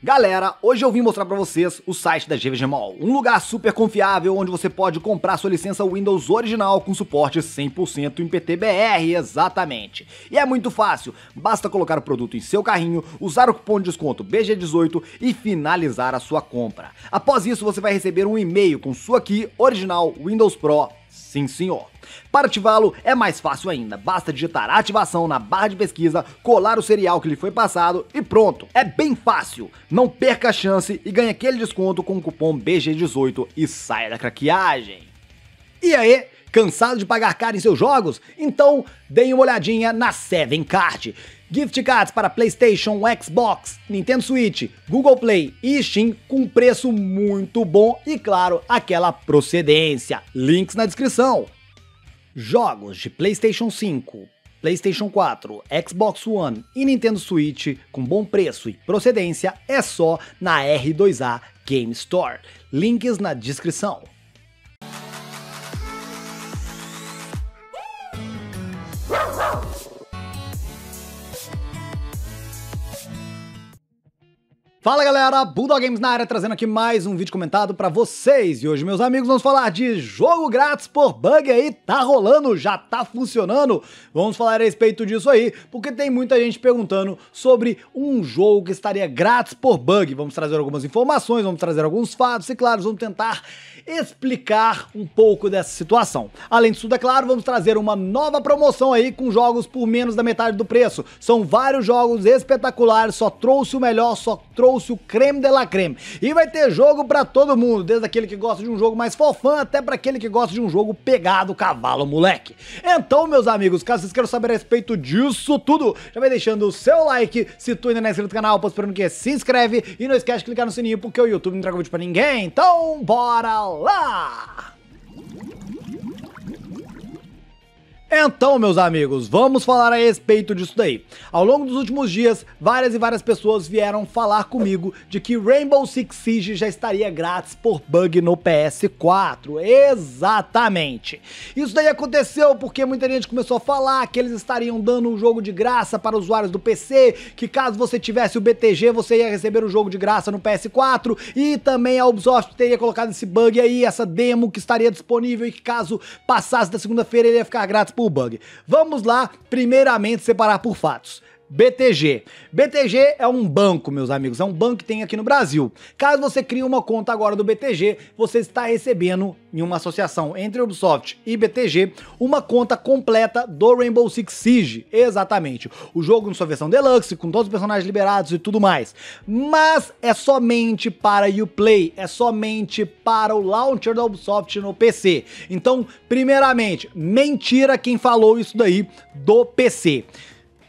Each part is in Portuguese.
Galera, hoje eu vim mostrar para vocês o site da GVG Mall, um lugar super confiável onde você pode comprar sua licença Windows original com suporte 100% em PTBR, exatamente. E é muito fácil, basta colocar o produto em seu carrinho, usar o cupom de desconto BG18 e finalizar a sua compra. Após isso, você vai receber um e-mail com sua key original Windows Pro Sim, senhor. Para ativá-lo é mais fácil ainda, basta digitar ativação na barra de pesquisa, colar o serial que lhe foi passado e pronto. É bem fácil. Não perca a chance e ganhe aquele desconto com o cupom BG18 e saia da craqueagem. E aí, cansado de pagar caro em seus jogos? Então, deem uma olhadinha na 7card. Gift cards para PlayStation, Xbox, Nintendo Switch, Google Play e Steam com preço muito bom e, claro, aquela procedência. Links na descrição. Jogos de PlayStation 5, PlayStation 4, Xbox One e Nintendo Switch com bom preço e procedência é só na R2A Game Store. Links na descrição. Fala galera, Bulldog Games na área trazendo aqui mais um vídeo comentado para vocês. E hoje, meus amigos, vamos falar de jogo grátis por bug aí, tá rolando, já tá funcionando. Vamos falar a respeito disso aí, porque tem muita gente perguntando sobre um jogo que estaria grátis por bug. Vamos trazer algumas informações, vamos trazer alguns fatos e, claro, vamos tentar explicar um pouco dessa situação. Além disso, é claro, vamos trazer uma nova promoção aí com jogos por menos da metade do preço. São vários jogos espetaculares, só trouxe o melhor, só trouxe o creme de la creme. E vai ter jogo para todo mundo, desde aquele que gosta de um jogo mais fofão até para aquele que gosta de um jogo pegado cavalo moleque. Então, meus amigos, caso vocês queiram saber a respeito disso tudo, já vai deixando o seu like, se tu ainda não é inscrito no canal, esperando que se inscreve e não esquece de clicar no sininho porque o YouTube não entrega vídeo pra ninguém. Então, bora lá! Então, meus amigos, vamos falar a respeito disso daí. Ao longo dos últimos dias, várias e várias pessoas vieram falar comigo de que Rainbow Six Siege já estaria grátis por bug no PS4. Exatamente. Isso daí aconteceu porque muita gente começou a falar que eles estariam dando um jogo de graça para usuários do PC, que caso você tivesse o BTG, você ia receber o jogo de graça no PS4, e também a Ubisoft teria colocado esse bug aí, essa demo que estaria disponível e que caso passasse da segunda-feira ele ia ficar grátis Vamos lá, primeiramente, separar por fatos. BTG. BTG é um banco, meus amigos, é um banco que tem aqui no Brasil. Caso você crie uma conta agora do BTG, você está recebendo, em uma associação entre Ubisoft e BTG, uma conta completa do Rainbow Six Siege. Exatamente. O jogo em sua versão deluxe, com todos os personagens liberados e tudo mais. Mas é somente para Uplay, é somente para o launcher da Ubisoft no PC. Então, primeiramente, mentira quem falou isso daí do PC.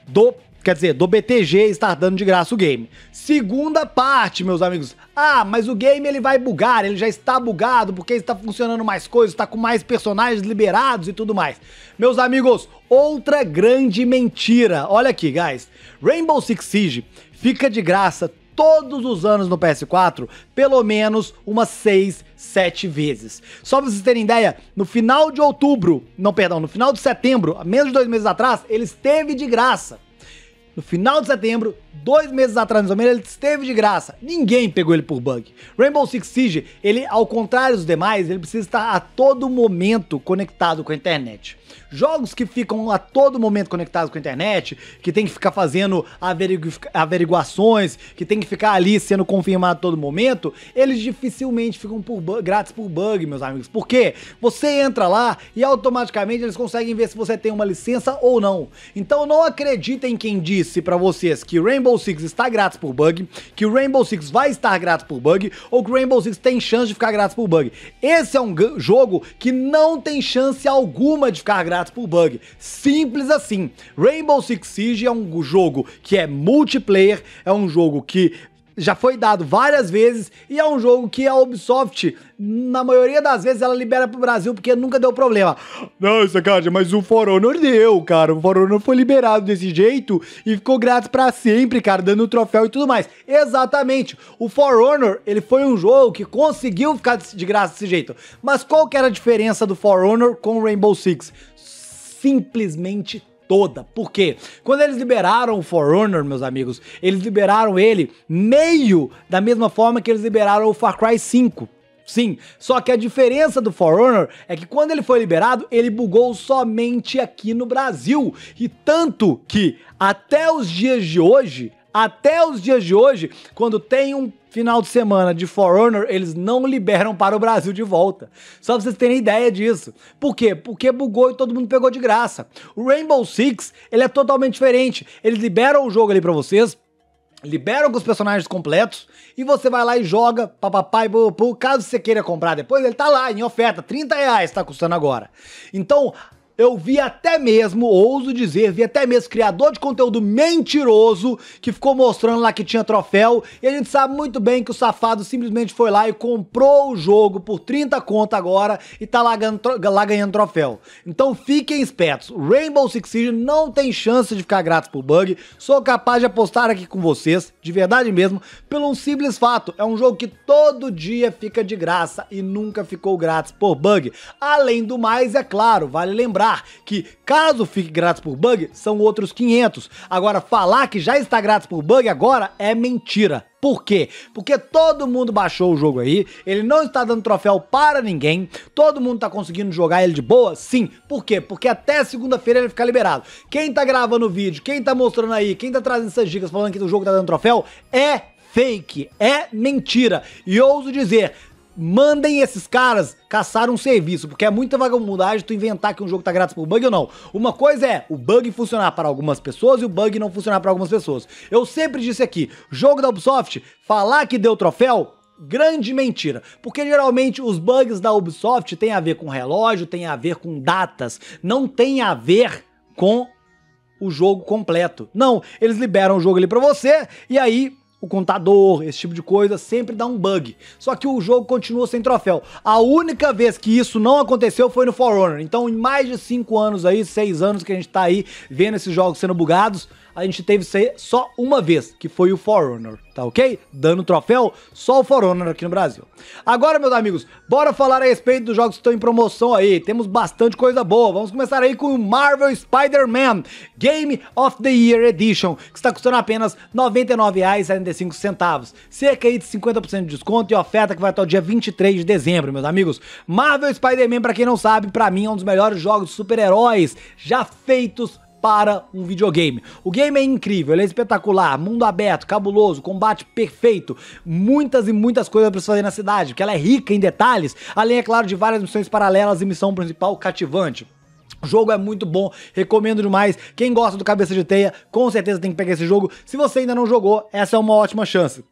Do quer dizer, do BTG estar dando de graça o game. Segunda parte, meus amigos. Ah, mas o game ele vai bugar, ele já está bugado porque está funcionando mais coisas, está com mais personagens liberados e tudo mais. Meus amigos, outra grande mentira. Olha aqui, guys. Rainbow Six Siege fica de graça todos os anos no PS4, pelo menos umas 6, 7 vezes. Só pra vocês terem ideia, no final de outubro, não, perdão, no final de setembro, menos de dois meses atrás, ele esteve de graça no final de setembro, dois meses atrás, mais ou menos, ele esteve de graça. Ninguém pegou ele por bug. Rainbow Six Siege, ele, ao contrário dos demais, ele precisa estar a todo momento conectado com a internet. Jogos que ficam a todo momento conectados com a internet, que tem que ficar fazendo averigu averiguações, que tem que ficar ali sendo confirmado a todo momento, eles dificilmente ficam por grátis por bug, meus amigos. Porque você entra lá e automaticamente eles conseguem ver se você tem uma licença ou não. Então não acreditem em quem disse para vocês que Rainbow Six está grátis por bug, que o Rainbow Six vai estar grátis por bug, ou que o Rainbow Six tem chance de ficar grátis por bug. Esse é um jogo que não tem chance alguma de ficar grátis por bug. Simples assim. Rainbow Six Siege é um jogo que é multiplayer, é um jogo que já foi dado várias vezes e é um jogo que a Ubisoft, na maioria das vezes, ela libera pro Brasil porque nunca deu problema. Nossa, cara, mas o For Honor deu, cara. O For Honor foi liberado desse jeito e ficou grátis para sempre, cara, dando troféu e tudo mais. Exatamente. O For Honor, ele foi um jogo que conseguiu ficar de graça desse jeito. Mas qual que era a diferença do For Honor com o Rainbow Six? Simplesmente toda. Por quê? Quando eles liberaram o For Honor, meus amigos, eles liberaram ele meio da mesma forma que eles liberaram o Far Cry 5. Sim, só que a diferença do For Honor é que quando ele foi liberado, ele bugou somente aqui no Brasil. E tanto que até os dias de hoje, até os dias de hoje, quando tem um final de semana de For Honor, eles não liberam para o Brasil de volta. Só pra vocês terem ideia disso. Por quê? Porque bugou e todo mundo pegou de graça. O Rainbow Six, ele é totalmente diferente. Eles liberam o jogo ali para vocês, liberam com os personagens completos e você vai lá e joga, papapai, caso você queira comprar depois, ele tá lá em oferta, 30 reais tá custando agora. Então, eu vi até mesmo, ouso dizer, vi até mesmo criador de conteúdo mentiroso que ficou mostrando lá que tinha troféu. E a gente sabe muito bem que o safado simplesmente foi lá e comprou o jogo por 30 conto agora e tá lá ganhando, lá ganhando troféu. Então fiquem espertos. Rainbow Six Siege não tem chance de ficar grátis por bug. Sou capaz de apostar aqui com vocês, de verdade mesmo, pelo um simples fato. É um jogo que todo dia fica de graça e nunca ficou grátis por bug. Além do mais, é claro, vale lembrar que caso fique grátis por bug, são outros 500. Agora, falar que já está grátis por bug agora é mentira. Por quê? Porque todo mundo baixou o jogo aí, ele não está dando troféu para ninguém, todo mundo está conseguindo jogar ele de boa? Sim. Por quê? Porque até segunda-feira ele fica liberado. Quem tá gravando o vídeo, quem tá mostrando aí, quem tá trazendo essas dicas falando que o jogo tá dando troféu, é fake, é mentira. E ouso dizer, mandem esses caras caçar um serviço, porque é muita vagabundagem tu inventar que um jogo tá grátis por bug ou não. Uma coisa é o bug funcionar para algumas pessoas e o bug não funcionar para algumas pessoas. Eu sempre disse aqui, jogo da Ubisoft, falar que deu troféu, grande mentira, porque geralmente os bugs da Ubisoft tem a ver com relógio, tem a ver com datas, não tem a ver com o jogo completo. Não, eles liberam o jogo ali para você e aí o contador, esse tipo de coisa, sempre dá um bug. Só que o jogo continua sem troféu. A única vez que isso não aconteceu foi no For Honor. Então, em mais de 5 anos aí, 6 anos que a gente tá aí vendo esses jogos sendo bugados, a gente teve só uma vez, que foi o For Honor, tá ok? Dando troféu, só o For Honor aqui no Brasil. Agora, meus amigos, bora falar a respeito dos jogos que estão em promoção aí. Temos bastante coisa boa. Vamos começar aí com o Marvel Spider-Man Game of the Year Edition, que está custando apenas R$ 99,75. Cerca aí de 50% de desconto e oferta que vai até o dia 23 de dezembro, meus amigos. Marvel Spider-Man, pra quem não sabe, pra mim é um dos melhores jogos de super-heróis já feitos para um videogame. O game é incrível, ele é espetacular, mundo aberto, cabuloso, combate perfeito, muitas e muitas coisas para se fazer na cidade, porque ela é rica em detalhes, além, é claro, de várias missões paralelas e missão principal cativante. O jogo é muito bom, recomendo demais. Quem gosta do Cabeça de Teia, com certeza tem que pegar esse jogo. Se você ainda não jogou, essa é uma ótima chance.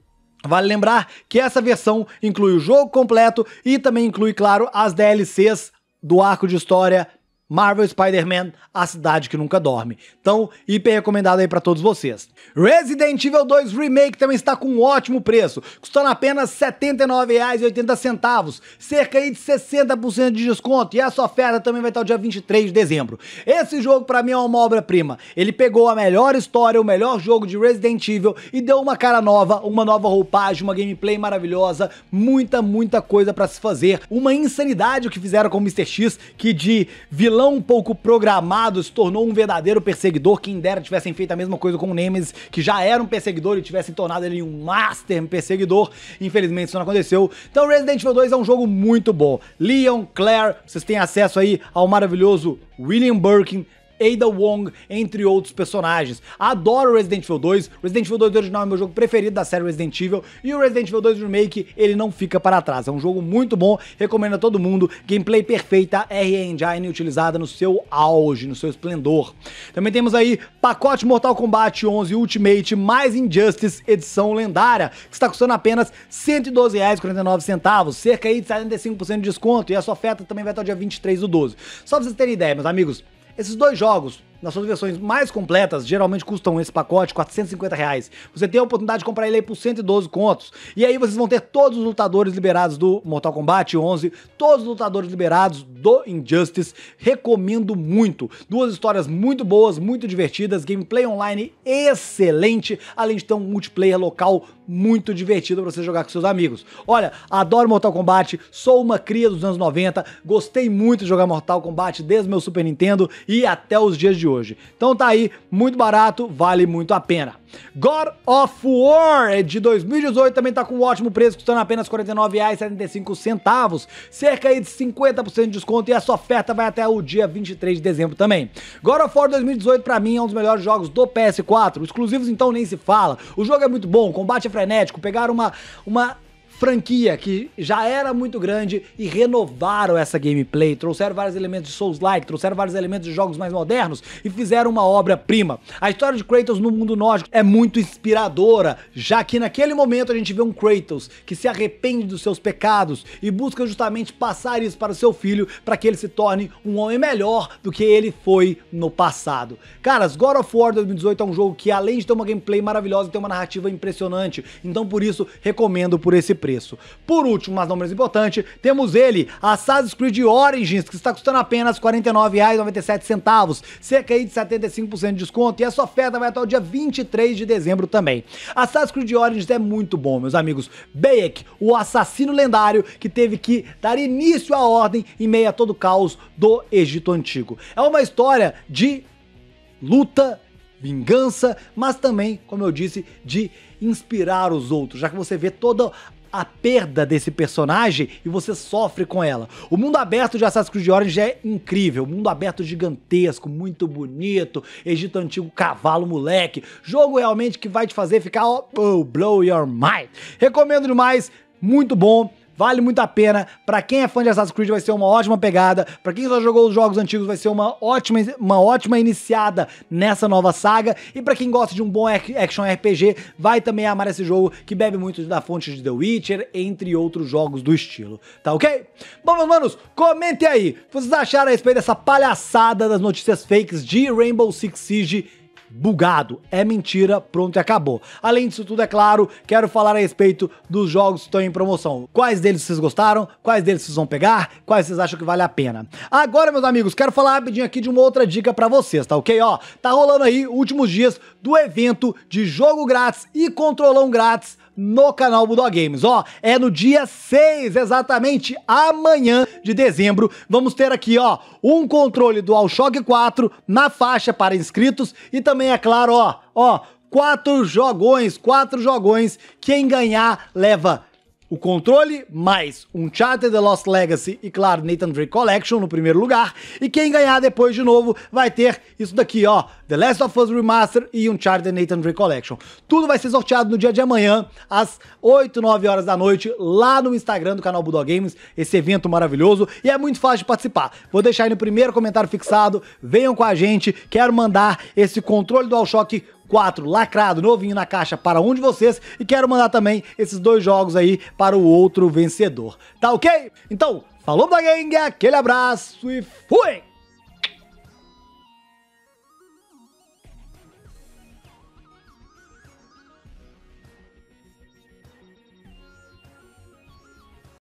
Vale lembrar que essa versão inclui o jogo completo e também inclui, claro, as DLCs do arco de história Marvel Spider-Man, a cidade que nunca dorme. Então, hiper recomendado aí para todos vocês. Resident Evil 2 Remake também está com um ótimo preço, custando apenas R$ 79,80, cerca aí de 60% de desconto, e essa oferta também vai estar o dia 23 de dezembro. Esse jogo para mim é uma obra-prima. Ele pegou a melhor história, o melhor jogo de Resident Evil e deu uma cara nova, uma nova roupagem, uma gameplay maravilhosa, muita, muita coisa para se fazer. Uma insanidade o que fizeram com o Mr. X, que de vilão vilão pouco programado se tornou um verdadeiro perseguidor. Quem dera tivessem feito a mesma coisa com o Nemesis, que já era um perseguidor e tivessem tornado ele um master perseguidor. Infelizmente isso não aconteceu. Então Resident Evil 2 é um jogo muito bom. Leon, Claire, vocês têm acesso aí ao maravilhoso William Birkin, Ada Wong, entre outros personagens. Adoro Resident Evil 2. Resident Evil 2 original é meu jogo preferido da série Resident Evil. E o Resident Evil 2 Remake, ele não fica para trás. É um jogo muito bom, recomendo a todo mundo. Gameplay perfeita, R Engine utilizada no seu auge, no seu esplendor. Também temos aí pacote Mortal Kombat 11 Ultimate mais Injustice edição lendária, que está custando apenas R$ 112,49, cerca aí de 75% de desconto. E essa oferta também vai estar dia 23 do 12. Só pra vocês terem ideia, meus amigos, esses dois jogos nas suas versões mais completas, geralmente custam esse pacote 450 reais. Você tem a oportunidade de comprar ele aí por 112 contos. E aí vocês vão ter todos os lutadores liberados do Mortal Kombat 11, todos os lutadores liberados do Injustice. Recomendo muito. Duas histórias muito boas, muito divertidas, gameplay online excelente, além de ter um multiplayer local muito divertido para você jogar com seus amigos. Olha, adoro Mortal Kombat, sou uma cria dos anos 90, gostei muito de jogar Mortal Kombat desde meu Super Nintendo e até os dias de hoje. Então tá aí, muito barato, vale muito a pena. God of War é de 2018 também tá com um ótimo preço, custando apenas R$ 49,75, cerca de 50% de desconto e essa oferta vai até o dia 23 de dezembro também. God of War 2018 para mim é um dos melhores jogos do PS4, exclusivos então nem se fala. O jogo é muito bom, combate é frenético, pegaram uma uma franquia que já era muito grande e renovaram essa gameplay, trouxeram vários elementos de Souls-like, trouxeram vários elementos de jogos mais modernos e fizeram uma obra-prima. A história de Kratos no mundo nórdico é muito inspiradora, já que naquele momento a gente vê um Kratos que se arrepende dos seus pecados e busca justamente passar isso para o seu filho para que ele se torne um homem melhor do que ele foi no passado. Caras, God of War 2018 é um jogo que além de ter uma gameplay maravilhosa, tem uma narrativa impressionante, então por isso recomendo por esse preço preço. Por último, mas não menos importante, temos ele, Assassin's Creed Origins, que está custando apenas R$ 49,97, cerca aí de 75% de desconto, e essa oferta vai até o dia 23 de dezembro também. Assassin's Creed Origins é muito bom, meus amigos. Bayek, o assassino lendário que teve que dar início à ordem em meio a todo o caos do Egito Antigo. É uma história de luta, vingança, mas também, como eu disse, de inspirar os outros, já que você vê toda a perda desse personagem e você sofre com ela. O mundo aberto de Assassin's Creed Origins é incrível, mundo aberto gigantesco, muito bonito, Egito Antigo, cavalo, moleque, jogo realmente que vai te fazer ficar, oh, blow your mind. Recomendo demais, muito bom, Vale muito a pena. Para quem é fã de Assassin's Creed vai ser uma ótima pegada. Para quem já jogou os jogos antigos vai ser uma ótima, uma ótima iniciada nessa nova saga. E para quem gosta de um bom action RPG, vai também amar esse jogo que bebe muito da fonte de The Witcher, entre outros jogos do estilo. Tá ok? Bom, meus manos, comentem aí. O que vocês acharam a respeito dessa palhaçada das notícias fakes de Rainbow Six Siege bugado. É mentira, pronto e acabou. Além disso tudo, é claro, quero falar a respeito dos jogos que estão em promoção. Quais deles vocês gostaram? Quais deles vocês vão pegar? Quais vocês acham que vale a pena? Agora, meus amigos, quero falar rapidinho aqui de uma outra dica para vocês, tá ok? Ó, tá rolando aí últimos dias do evento de jogo grátis e controlão grátis no canal Budog Games. Ó, é no dia 6, exatamente amanhã de dezembro, vamos ter aqui, ó, um controle DualShock 4 na faixa para inscritos e também, é claro, ó, ó, quatro jogões, quatro jogões, quem ganhar leva o controle, mais Uncharted The Lost Legacy e, claro, Nathan Drake Collection no primeiro lugar. E quem ganhar depois de novo vai ter isso daqui, ó, The Last of Us Remaster e Uncharted Nathan Drake Collection. Tudo vai ser sorteado no dia de amanhã, às 8, 9 horas da noite, lá no Instagram do canal Budog Games, esse evento maravilhoso. E é muito fácil de participar. Vou deixar aí no primeiro comentário fixado, venham com a gente, quero mandar esse controle DualShock 4 lacrado, novinho na caixa para um de vocês e quero mandar também esses dois jogos aí para o outro vencedor. Tá ok? Então, falou gang, aquele abraço e fui!